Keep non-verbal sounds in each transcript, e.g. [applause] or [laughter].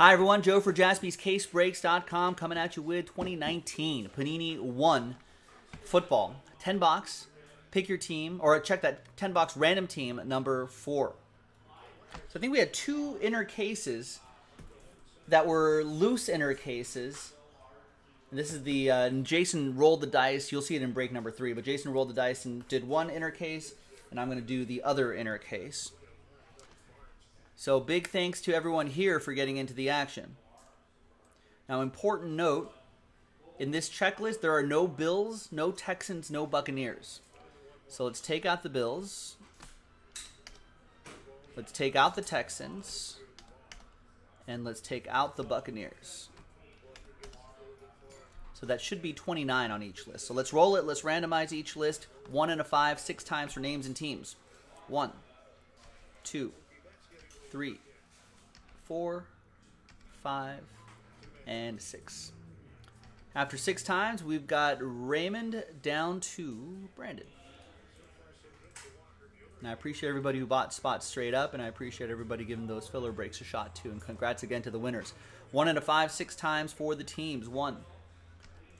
Hi, everyone. Joe for jaspyscasebreaks.com coming at you with 2019 Panini 1 football. 10 box, pick your team, or check that 10 box random team number 4. So I think we had two inner cases that were loose inner cases. And this is the, uh, Jason rolled the dice. You'll see it in break number 3, but Jason rolled the dice and did one inner case, and I'm going to do the other inner case. So big thanks to everyone here for getting into the action. Now, important note, in this checklist, there are no Bills, no Texans, no Buccaneers. So let's take out the Bills. Let's take out the Texans. And let's take out the Buccaneers. So that should be 29 on each list. So let's roll it. Let's randomize each list. One and a five, six times for names and teams. One, two, three, four, five, and six. After six times, we've got Raymond down to Brandon. And I appreciate everybody who bought spots straight up, and I appreciate everybody giving those filler breaks a shot too. And congrats again to the winners. One and a five, six times for the teams. One,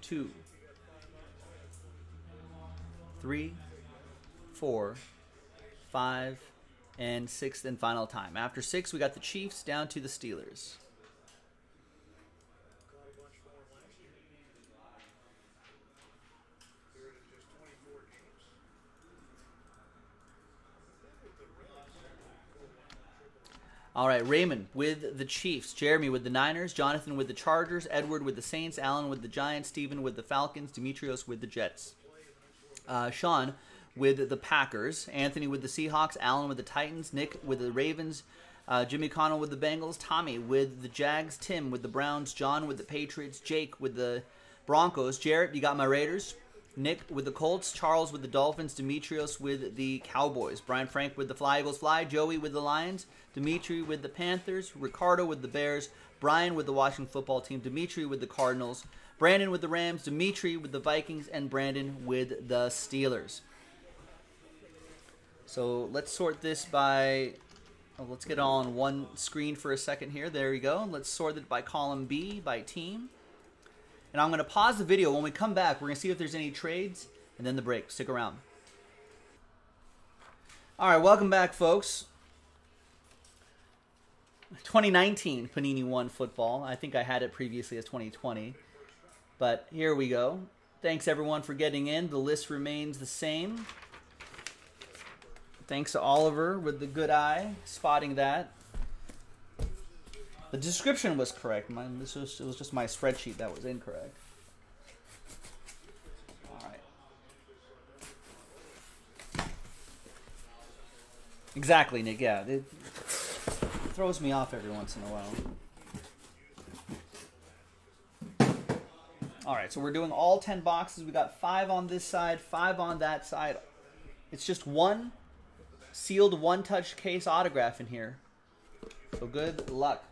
two, three, four, five, and sixth and final time. After six, we got the Chiefs down to the Steelers. All right, Raymond with the Chiefs, Jeremy with the Niners, Jonathan with the Chargers, Edward with the Saints, Alan with the Giants, Stephen with the Falcons, Demetrios with the Jets. Uh, Sean with the Packers, Anthony with the Seahawks, Allen with the Titans, Nick with the Ravens, uh, Jimmy Connell with the Bengals, Tommy with the Jags, Tim with the Browns, John with the Patriots, Jake with the Broncos, Jarrett, you got my Raiders, Nick with the Colts, Charles with the Dolphins, Demetrios with the Cowboys, Brian Frank with the Fly Eagles Fly, Joey with the Lions, Dimitri with the Panthers, Ricardo with the Bears, Brian with the Washington football team, Dimitri with the Cardinals, Brandon with the Rams, Dimitri with the Vikings, and Brandon with the Steelers. So let's sort this by, oh, let's get all on one screen for a second here. There we go. Let's sort it by column B, by team. And I'm going to pause the video. When we come back, we're going to see if there's any trades and then the break. Stick around. All right, welcome back, folks. 2019 Panini 1 football. I think I had it previously as 2020. But here we go. Thanks, everyone, for getting in. The list remains the same. Thanks to Oliver with the good eye, spotting that. The description was correct. This was, it was just my spreadsheet that was incorrect. All right. Exactly, Nick. Yeah, it throws me off every once in a while. All right, so we're doing all 10 boxes. We got five on this side, five on that side. It's just one sealed one-touch case autograph in here. So good luck.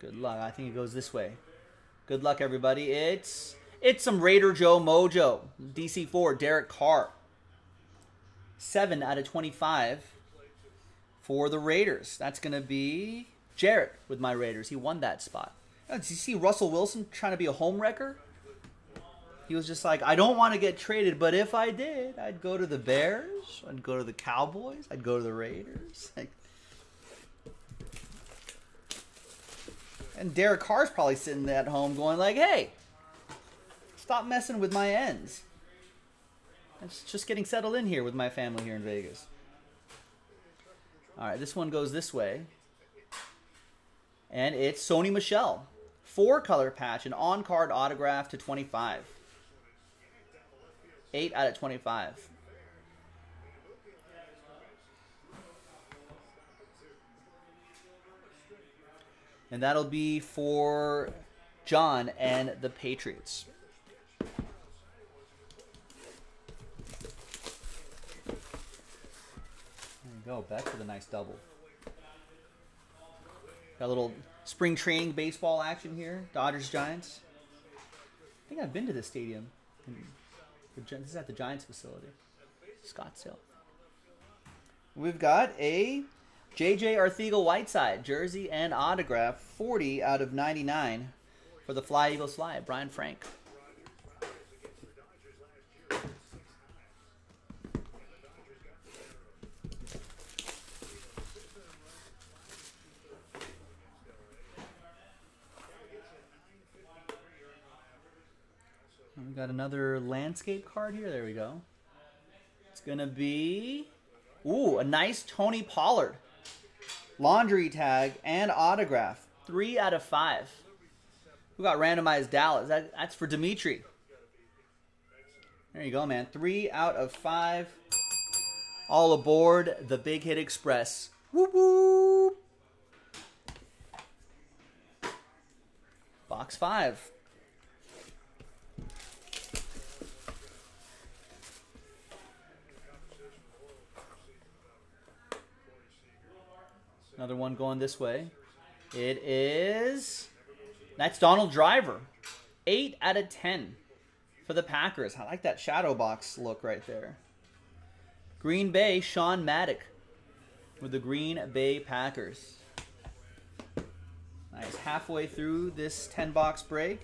Good luck. I think it goes this way. Good luck, everybody. It's it's some Raider Joe Mojo. DC4, Derek Carr. 7 out of 25 for the Raiders. That's going to be Jarrett with my Raiders. He won that spot. Did you see Russell Wilson trying to be a home wrecker? He was just like, I don't want to get traded, but if I did, I'd go to the Bears, I'd go to the Cowboys, I'd go to the Raiders. [laughs] And Derek Carr's probably sitting at home going like, hey, stop messing with my ends. I'm just getting settled in here with my family here in Vegas. All right, this one goes this way. And it's Sony Michel. Four color patch, an on card autograph to 25. 8 out of 25. And that'll be for John and the Patriots. Go. Back for the nice double. Got a little spring training baseball action here. Dodgers Giants. I think I've been to this stadium. This is at the Giants facility, Scottsdale. We've got a JJ Arcega Whiteside jersey and autograph, 40 out of 99 for the Fly Eagles Fly, Brian Frank. We got another landscape card here. There we go. It's going to be, ooh, a nice Tony Pollard. Laundry tag and autograph. Three out of five. Who got randomized Dallas? That, that's for Dimitri. There you go, man. Three out of five. All aboard the Big Hit Express. Whoop. Box five. Another one going this way. It is. That's Donald Driver. 8 out of 10 for the Packers. I like that shadow box look right there. Green Bay, Sean Maddock with the Green Bay Packers. Nice. Halfway through this 10 box break.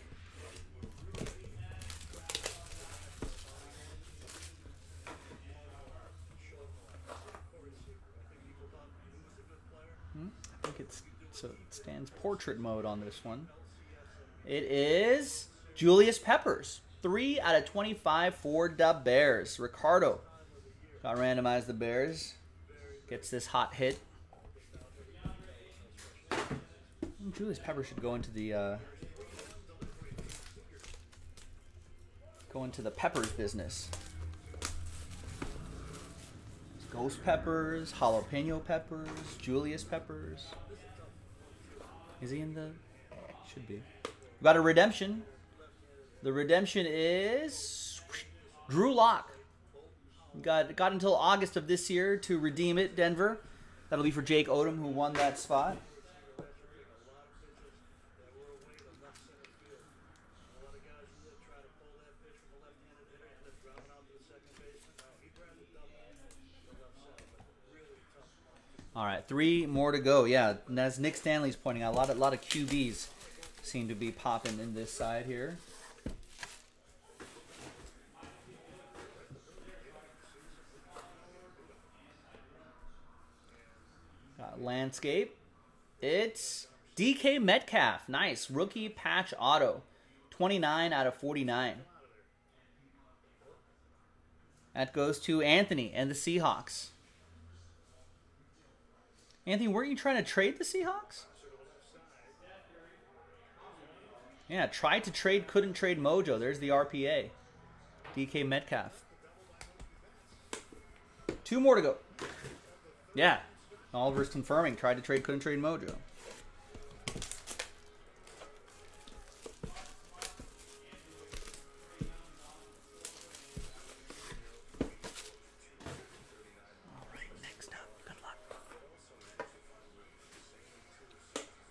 so it portrait mode on this one. It is Julius Peppers. 3 out of 25 for the Bears. Ricardo got randomized the Bears. Gets this hot hit. Julius Peppers should go into the uh, go into the peppers business. Ghost peppers, jalapeno peppers, Julius peppers. Is he in the? Should be. We got a redemption. The redemption is Drew Lock. Got got until August of this year to redeem it. Denver. That'll be for Jake Odom, who won that spot. All right, three more to go. Yeah, as Nick Stanley's pointing out, a lot of, a lot of QBs seem to be popping in this side here. Got landscape. It's DK Metcalf. Nice. Rookie patch auto. 29 out of 49. That goes to Anthony and the Seahawks. Anthony, weren't you trying to trade the Seahawks? Yeah, tried to trade, couldn't trade Mojo. There's the RPA. DK Metcalf. Two more to go. Yeah. Oliver's confirming. Tried to trade, couldn't trade Mojo.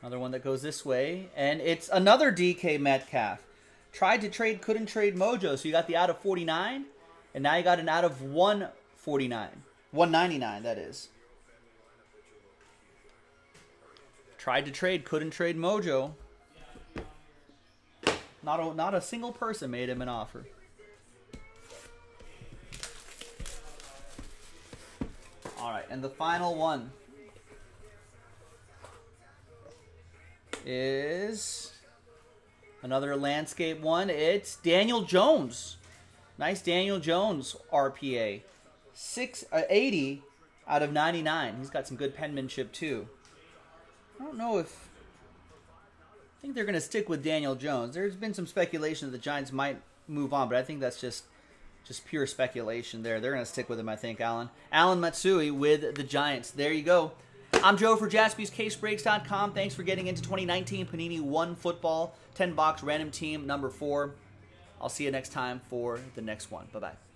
Another one that goes this way. And it's another DK Metcalf. Tried to trade, couldn't trade Mojo. So you got the out of 49. And now you got an out of 149. 199, that is. Tried to trade, couldn't trade Mojo. Not a, not a single person made him an offer. All right, and the final one. Is another landscape one. It's Daniel Jones. Nice Daniel Jones RPA. 680 uh, out of 99. He's got some good penmanship too. I don't know if I think they're going to stick with Daniel Jones. There's been some speculation that the Giants might move on, but I think that's just just pure speculation there. They're going to stick with him, I think, Alan. Alan Matsui with the Giants. There you go. I'm Joe for jaspyscasebreaks.com. Thanks for getting into 2019 Panini One Football 10 box random team number four. I'll see you next time for the next one. Bye bye.